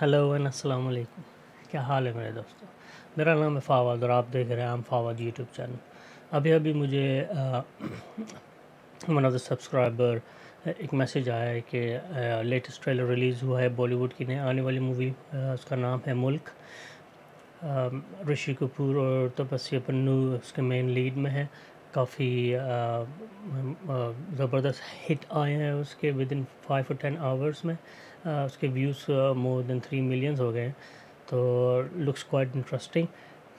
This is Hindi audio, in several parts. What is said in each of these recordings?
हेलो एंड अस्सलाम वालेकुम क्या हाल है मेरे दोस्तों? मेरा नाम है फावाद और आप देख रहे हैं आम फावाद यूट्यूब चैनल अभी अभी मुझे वन ऑफ़ द सब्सक्राइबर एक मैसेज आया है कि लेटेस्ट ट्रेलर रिलीज़ हुआ है बॉलीवुड की नई, आने वाली मूवी उसका नाम है मुल्क. ऋषि कपूर और तपस्या पन्नू उसके मेन लीड में है. काफ़ी ज़बरदस्त हिट आए हैं उसके विद इन फाइव और टेन आवर्स में. उसके views more than three millions हो गए तो लुक्स क्वाइट इंटरेस्टिंग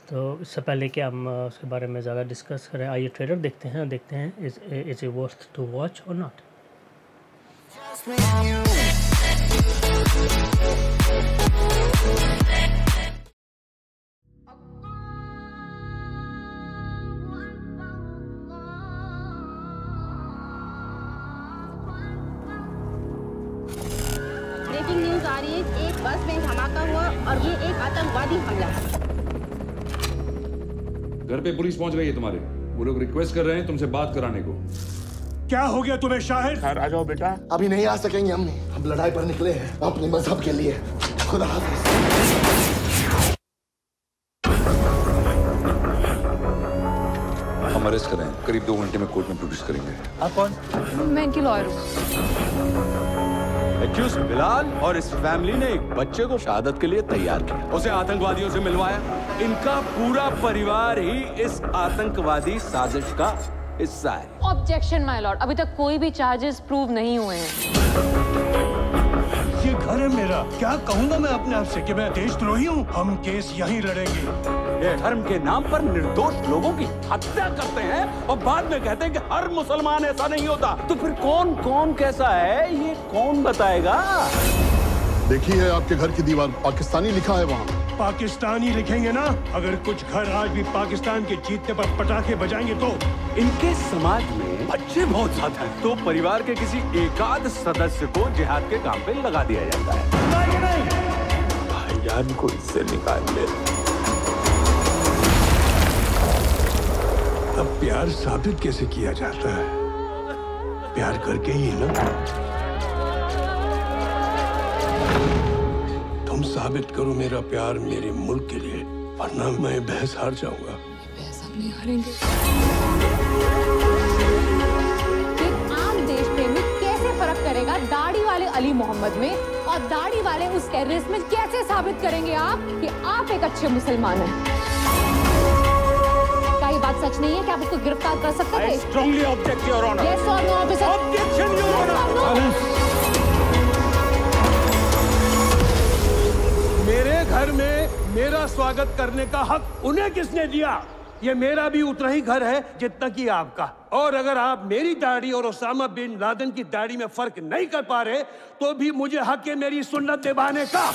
तो इससे पहले कि हम उसके बारे में ज़्यादा डिस्कस करें, आइए ट्रेलर देखते हैं देखते हैं is is a worth to watch और नॉट बस में धमाका हुआ और ये एक आतंकवादी हमला घर पे पुलिस पहुँच गई है तुम्हारे। वो लोग रिक्वेस्ट कर रहे हैं तुमसे बात कराने को। क्या हो गया तुम्हें शाहिद? खैर आ जाओ बेटा। अभी नहीं आ सकेंगे हम हम लड़ाई पर निकले हैं अपने मज़हब के लिए। खुदा हाफिज। हम अरेस्ट करें करीब दो घंटे में कोर्ट में प्रोड्यूस करेंगे। आप कौन? मैं इनकी लॉयर हूँ। एक्यूज बिलाल और इस फैमिली ने एक बच्चे को शहादत के लिए तैयार किया। उसे आतंकवादियों से मिलवाया। इनका पूरा परिवार ही इस आतंकवादी साजिश का हिस्सा है। ऑब्जेक्शन माय लॉर्ड अभी तक कोई भी चार्जेस प्रूव नहीं हुए हैं। ये घर है मेरा। क्या कहूँगा मैं अपने आप से कि मैं देशद्रोही हूँ? हम केस यहीं लड़ेंगे। धर्म के नाम पर निर्दोष लोगों की हत्या करते हैं और बाद में कहते हैं कि हर मुसलमान ऐसा नहीं होता। तो फिर कौन कौन कैसा है? ये कौन बताएगा? देखिए आपके घर की दीवार पाकिस्तानी लिखा है वहाँ। पाकिस्तानी लिखेंगे ना? अगर कुछ घर आज भी पाकिस्तान के जीतने पर पटाखे बजाएँगे तो? इनके समाज में बच्चे बहुत ज़्यादा हैं। तो परिवार के किसी एकाध सदस्य को जिहाद के काम पे लगा दिया जाता है। नहीं नहीं। भाईजान को इससे निकाल ले। अब प्यार साबित कैसे किया जाता है? प्यार करके ही ना? तुम साबित करो मेरा प्यार मेरे मुल्क के लिए, वरना मैं बहस हार जाऊँगा। बहस हम नहीं हारेंगे। आम देश कैसे फ़र्क करेगा दाढ़ी वाले अली मोहम्मद में? और दाढ़ी वाले उस टेररिस्ट में कैसे साबित करेंगे आप कि आप एक अच्छे मुसलमान हैं? बात सच नहीं है कि आप उसको गिरफ़्तार कर सकते थे? Strongly object your honour yes और no officer objection your honour मेरे घर में मेरा स्वागत करने का हक उन्हें किसने दिया? ये मेरा भी उतना ही घर है जितना कि आपका। और अगर आप मेरी दाढ़ी और ओसामा बिन लादन की दाढ़ी में फ़र्क नहीं कर पा रहे तो भी मुझे हक है मेरी सुन्नत निभाने का।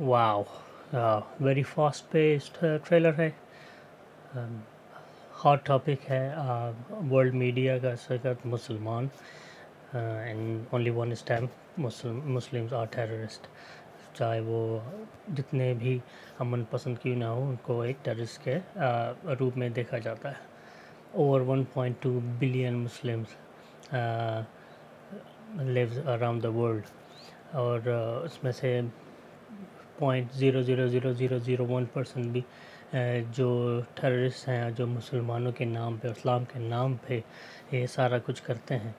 Wow very fast paced trailer है। हॉट um, टॉपिक है वर्ल्ड मीडिया का सकत मुसलमान and only one STEM Muslims are terrorist चाहे वो जितने भी अमन पसंद क्यों ना हो उनको एक टेररिस्ट के uh, रूप में देखा जाता है। Over 1.2 billion Muslims lives around the world और uh, उसमें से point zero zero zero zero zero one percent भी जो टेररिस्ट हैं, जो मुसलमानों के नाम पे इस्लाम के नाम पे ये सारा कुछ करते हैं।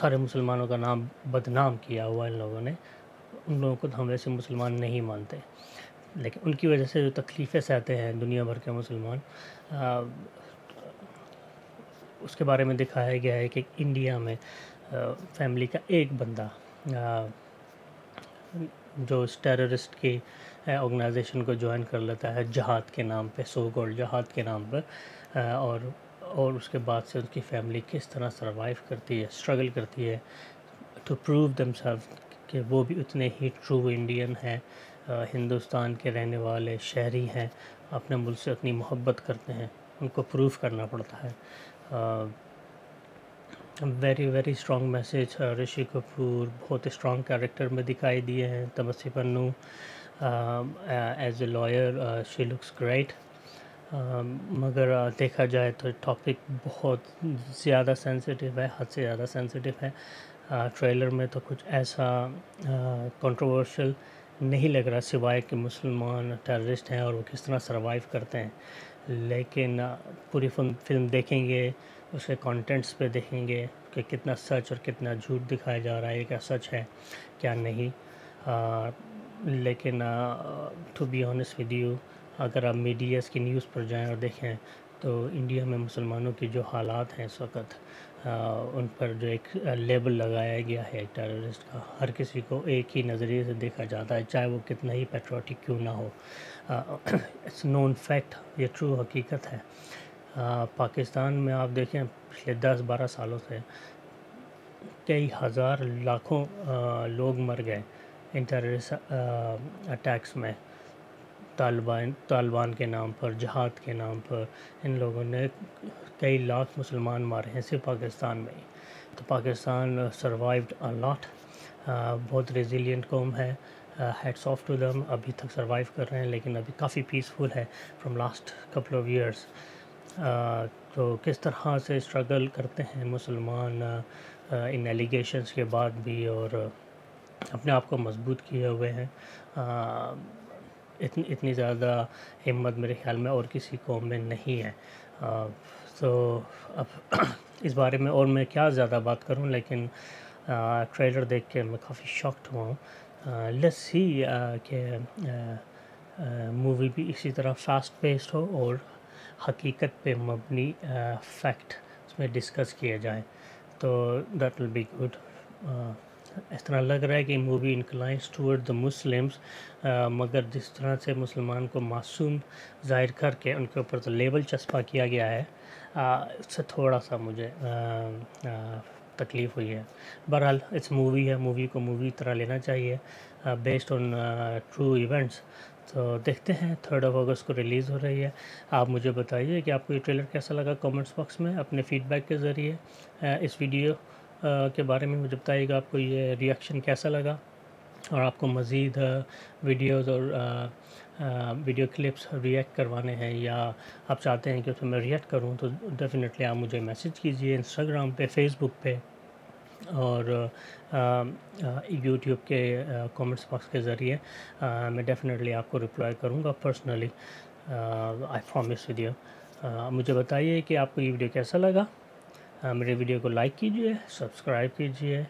सारे मुसलमानों का नाम बदनाम किया हुआ इन लोगों ने। उन लोगों को तो हम वैसे मुसलमान नहीं मानते। लेकिन उनकी वजह से जो तकलीफ़ें सहते हैं दुनिया भर के मुसलमान उसके बारे में दिखाया गया है कि इंडिया में फैमिली का एक बंदा जो इस टेररिस्ट की ऑर्गेनाइजेशन को ज्वाइन कर लेता है, जहाद के नाम पे सो गोल्ड जहाद के नाम पर। और और उसके बाद से उनकी फैमिली किस तरह सरवाइव करती है स्ट्रगल करती है टू प्रूव दम कि वो भी उतने ही ट्रू इंडियन हैं हिंदुस्तान के रहने वाले शहरी हैं, अपने मुल्क से उतनी मोहब्बत करते हैं, उनको प्रूव करना पड़ता है। Very very strong message Rishi Kapoor बहुत स्ट्रॉन्ग कैरेक्टर में दिखाई दिए हैं Taapsee Pannu as a lawyer she looks great मगर uh, देखा जाए तो टॉपिक बहुत ज़्यादा सेंसिटिव है हद से ज़्यादा सेंसिटिव है। ट्रेलर uh, में तो कुछ ऐसा कंट्रोवर्शियल uh, नहीं लग रहा सिवाय कि मुसलमान टेररिस्ट हैं और वो किस तरह सरवाइव करते हैं। लेकिन पूरी फ़िल्म देखेंगे उसके कंटेंट्स पे देखेंगे कि कितना सच और कितना झूठ दिखाया जा रहा है क्या सच है क्या नहीं। आ, लेकिन to be honest with you अगर आप मीडियाज़ की न्यूज़ पर जाएँ और देखें तो इंडिया में मुसलमानों की जो हालात हैं इस वक्त उन पर जो एक लेबल लगाया गया है टेररिस्ट का हर किसी को एक ही नज़रिए से देखा जाता है चाहे वो कितना ही पेट्रोटिक क्यों ना हो। इट्स नोन फैक्ट ये ट्रू हकीकत है। आ, पाकिस्तान में आप देखें, पिछले दस बारह सालों से कई हज़ार लाखों लोग मर गए इन टेररिस्ट अटैक्स में। तालिबान तालिबान के नाम पर, जहाद के नाम पर, इन लोगों ने कई लाख मुसलमान मारे हैं सिर्फ़ पाकिस्तान में तो पाकिस्तान सर्वाइव्ड अ लॉट बहुत रेजिलियंट कौम है। हेड्स ऑफ़ टू दम अभी तक सर्वाइव कर रहे हैं, लेकिन अभी काफ़ी पीसफुल है from last couple of years तो किस तरह से स्ट्रगल करते हैं मुसलमान इन एलिगेशंस के बाद भी और अपने आप को मज़बूत किए हुए हैं? इतनी इतनी ज़्यादा हिम्मत मेरे ख्याल में और किसी कौम में नहीं है। तो अब इस बारे में और मैं क्या ज़्यादा बात करूँ, लेकिन ट्रेलर देख के मैं काफ़ी शॉक्ड हुआ हूँ। लेट्स ही कि मूवी भी इसी तरह फास्ट पेस्ड हो और हकीकत पे मबनी फैक्ट उसमें डिस्कस किया जाए तो दैट विल बी गुड इस तरह लग रहा है कि movie inclines toward the Muslims मगर जिस तरह से मुसलमान को मासूम ज़ाहिर करके उनके ऊपर तो लेबल चस्पा किया गया है उससे थोड़ा सा मुझे आ, आ, तकलीफ़ हुई है। बहरहाल इट्स मूवी है मूवी को मूवी तरह लेना चाहिए बेस्ड ऑन ट्रू इवेंट्स तो देखते हैं, थर्ड ऑफ़ अगस्त को रिलीज़ हो रही है। आप मुझे बताइए कि आपको ये ट्रेलर कैसा लगा कमेंट्स बॉक्स में अपने फीडबैक के ज़रिए। इस वीडियो के बारे में मुझे बताइएगा आपको ये रिएक्शन कैसा लगा। और आपको मज़ीद वीडियोज़ और वीडियो क्लिप्स रिएक्ट करवाने हैं या आप चाहते हैं कि उसमें मैं रिएक्ट करूँ तो डेफ़िनेटली आप मुझे मैसेज कीजिए इंस्टाग्राम पे फेसबुक पे। और यूट्यूब के कमेंट्स बॉक्स के ज़रिए मैं डेफ़िनेटली आपको रिप्लाई करूँगा personally I promise with you मुझे बताइए कि आपको ये वीडियो कैसा लगा? मेरे वीडियो को लाइक कीजिए सब्सक्राइब कीजिए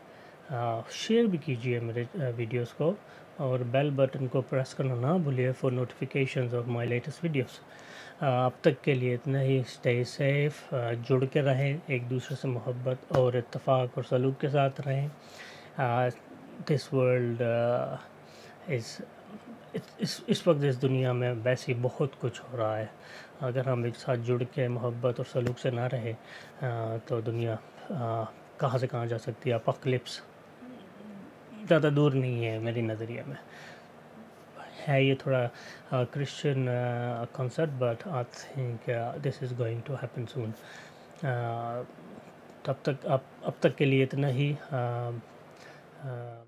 शेयर भी कीजिए मेरे वीडियोस को और बेल बटन को प्रेस करना ना भूलिए for notifications of my latest videos अब तक के लिए इतना ही। स्टे सेफ़ जुड़ के रहें, एक दूसरे से मोहब्बत और इतफाक़ और सलूक के साथ रहें। दिस वर्ल्ड इज़ इस इस वक्त इस दुनिया में वैसे बहुत कुछ हो रहा है। अगर हम एक साथ जुड़ के मोहब्बत और सलूक से ना रहे तो दुनिया कहाँ से कहाँ जा सकती है? अपक्लिप्स ज़्यादा दूर नहीं है मेरी नज़रिए में। है ये थोड़ा Christian concert but I think this is going to happen soon तब तक अब अब तक के लिए इतना ही। uh, uh,